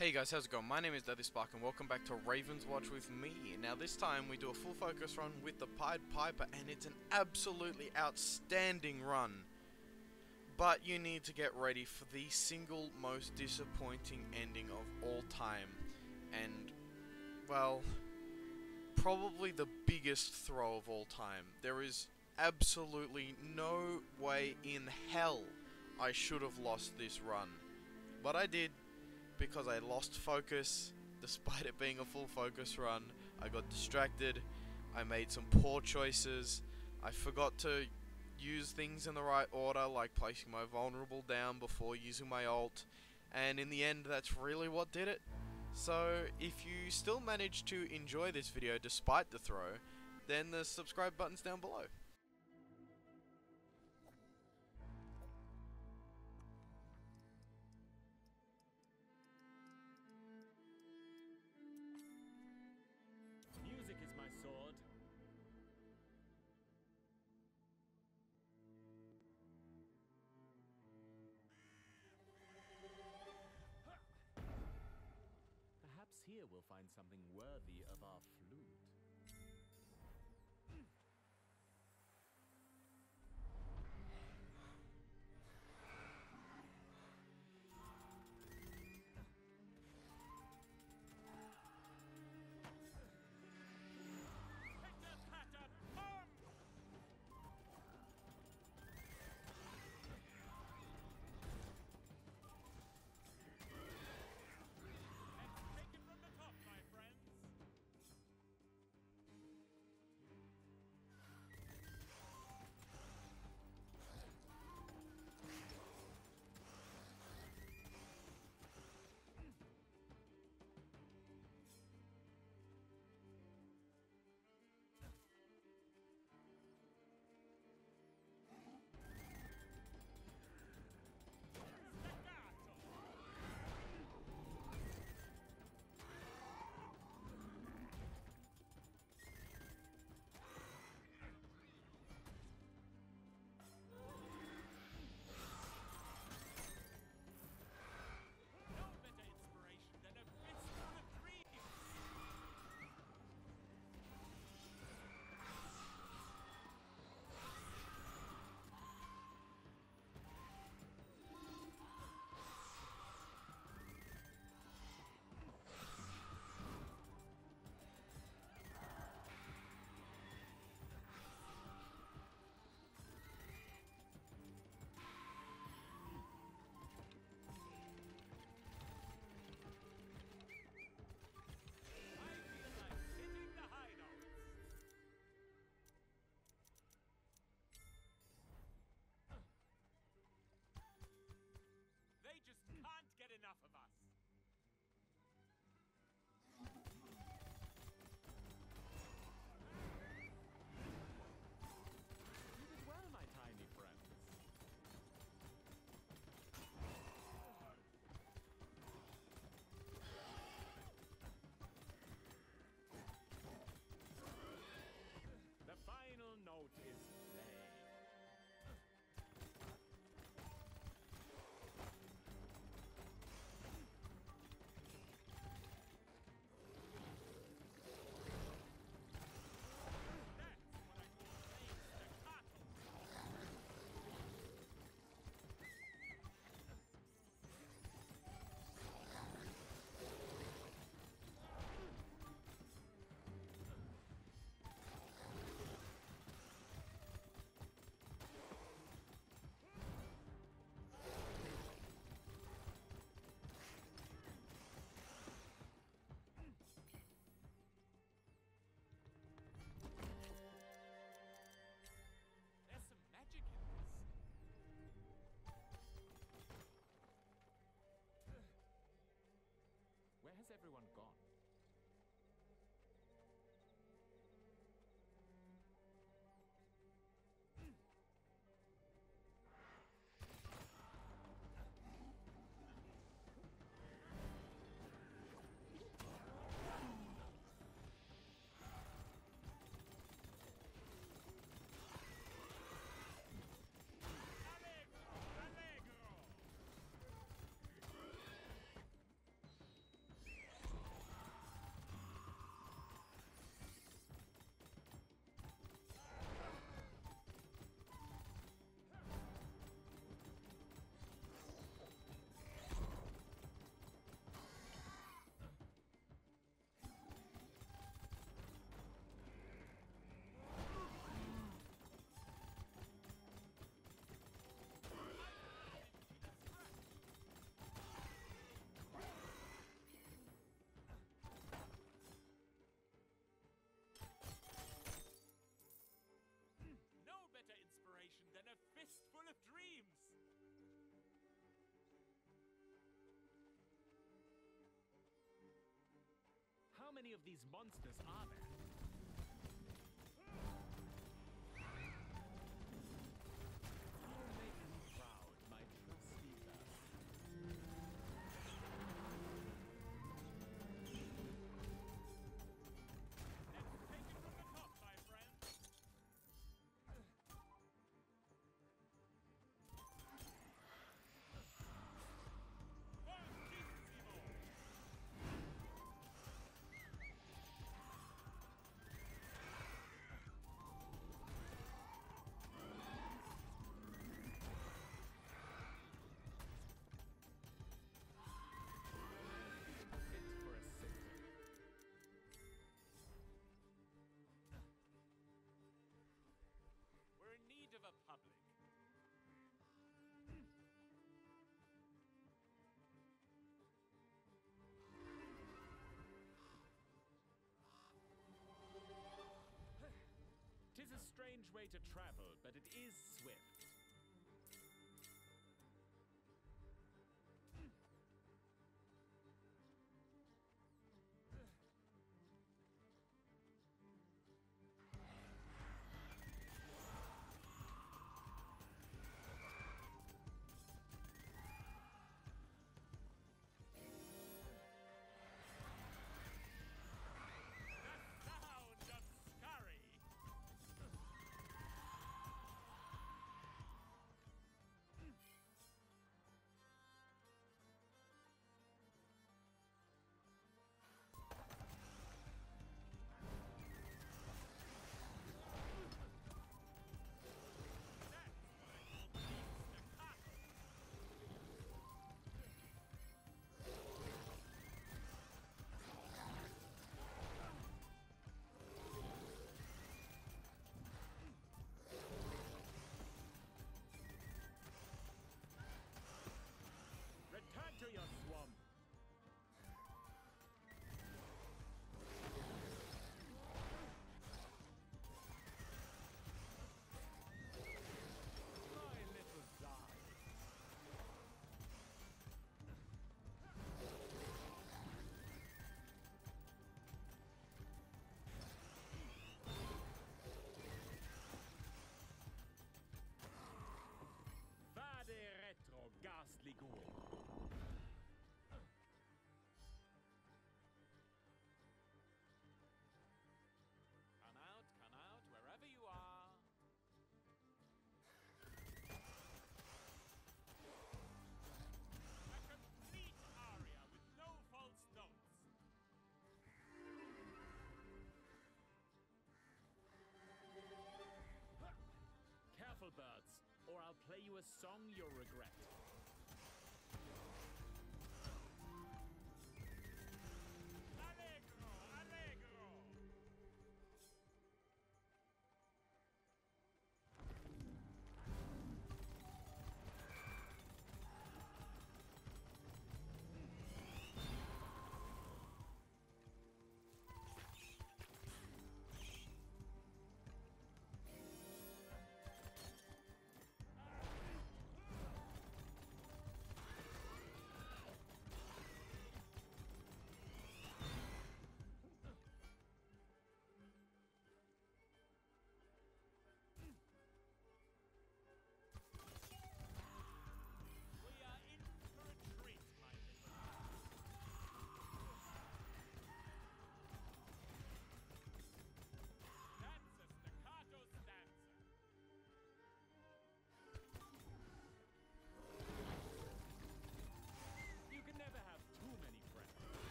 Hey guys, how's it going? My name is Deadlyspark and welcome back to Ravenswatch with me. Now this time we do a full focus run with the Pied Piper and it's an absolutely outstanding run. But you need to get ready for the single most disappointing ending of all time. And, well, probably the biggest throw of all time. There is absolutely no way in hell I should have lost this run. But I did because I lost focus despite it being a full focus run. I got distracted. I made some poor choices. I forgot to use things in the right order, like placing my vulnerable down before using my ult. And in the end, that's really what did it. So, if you still managed to enjoy this video despite the throw, then the subscribe button's down below. Everyone many of these monsters are there? strange way to travel, but it is swift. a song you'll regret.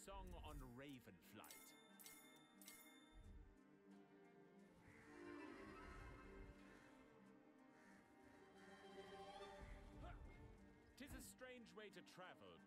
Song on Raven Flight. Tis a strange way to travel,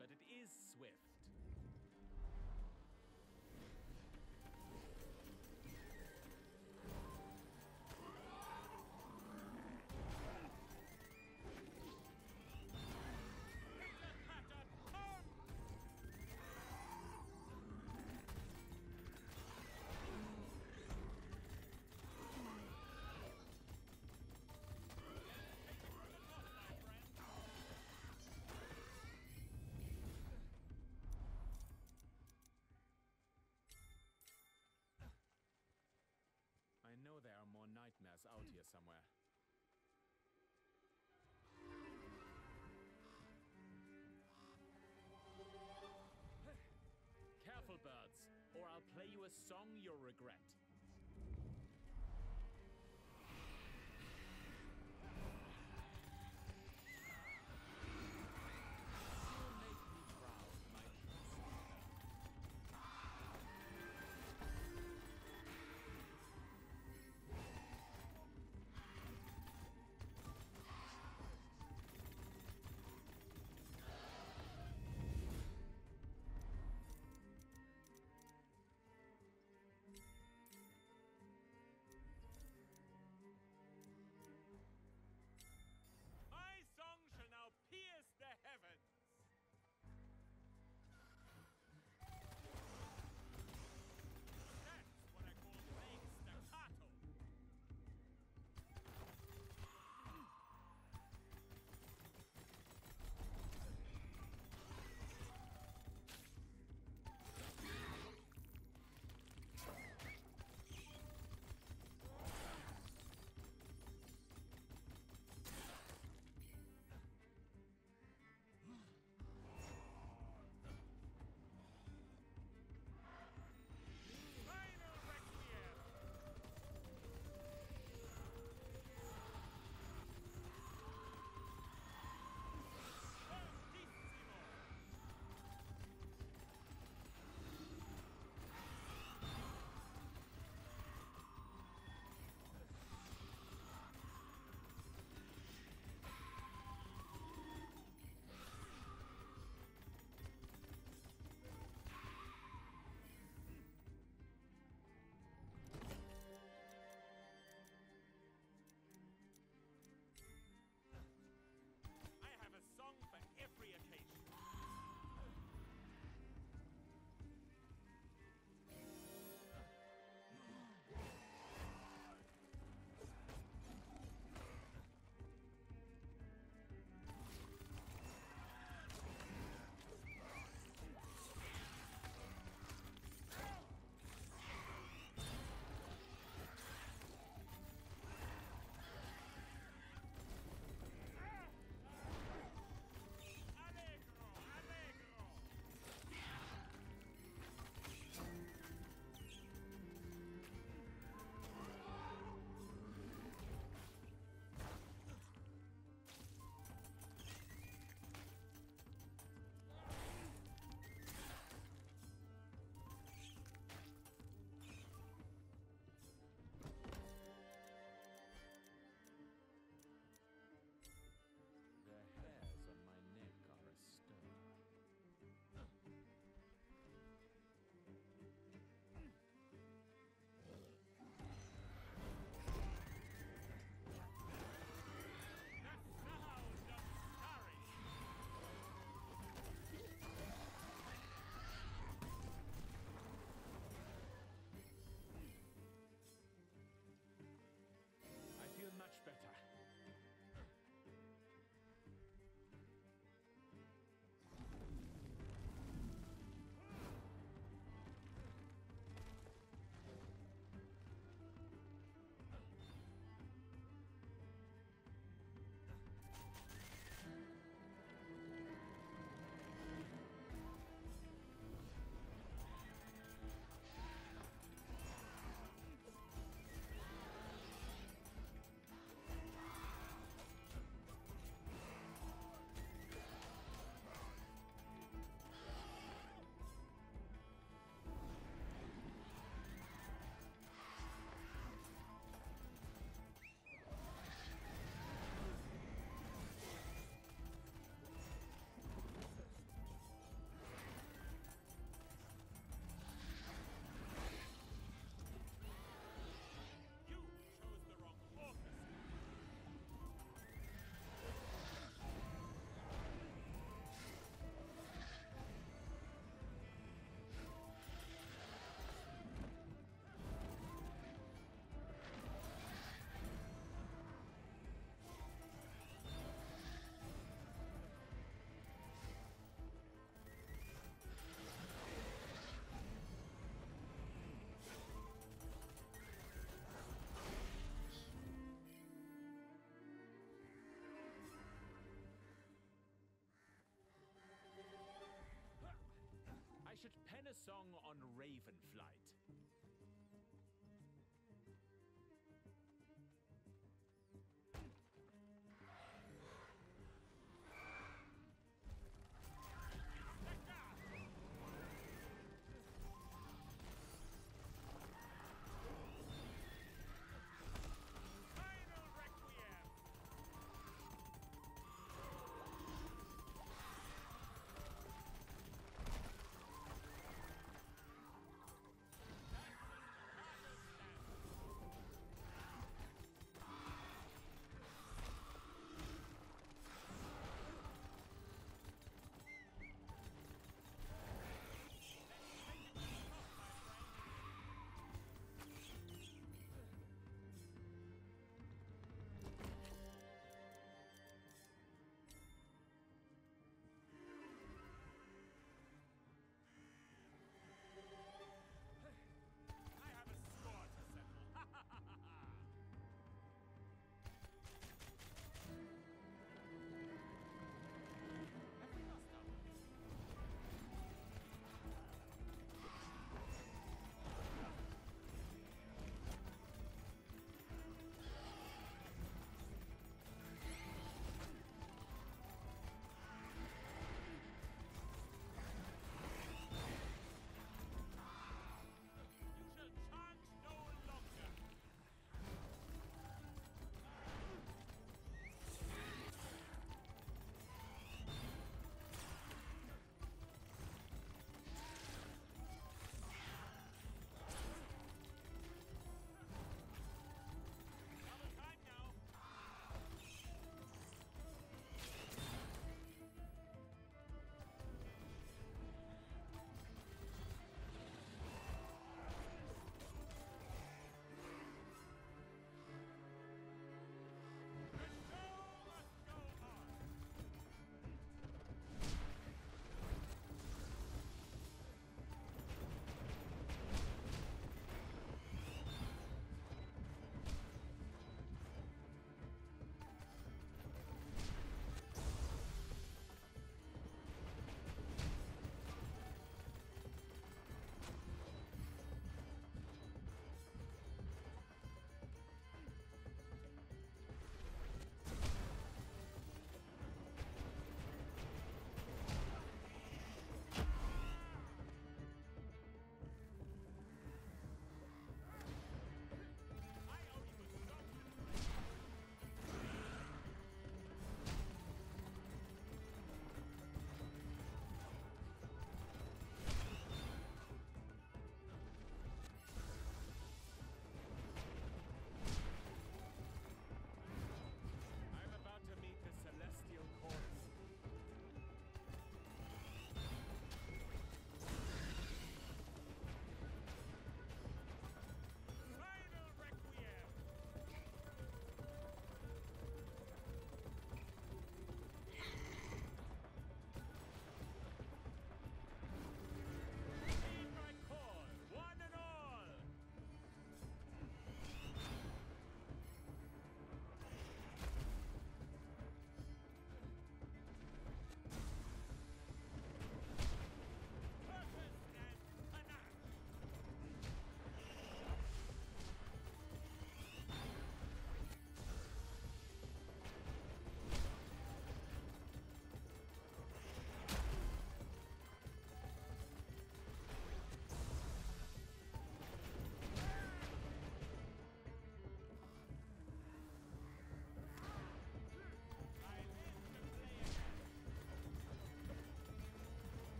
song.